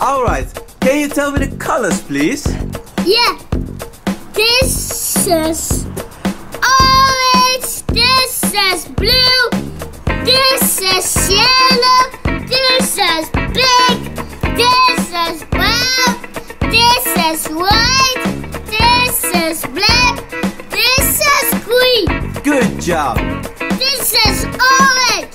Alright, can you tell me the colors, please? Yeah. This is orange. This is blue. This is yellow. This is pink. This is brown. This is white. This is black. This is green. Good job. This is orange.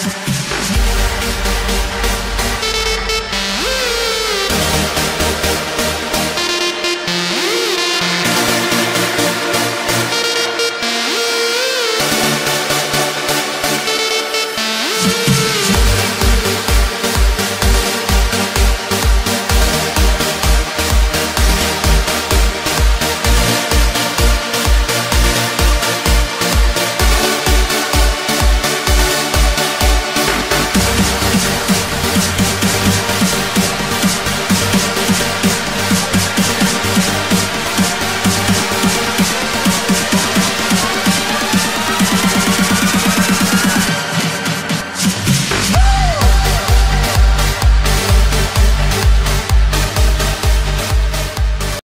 Yeah.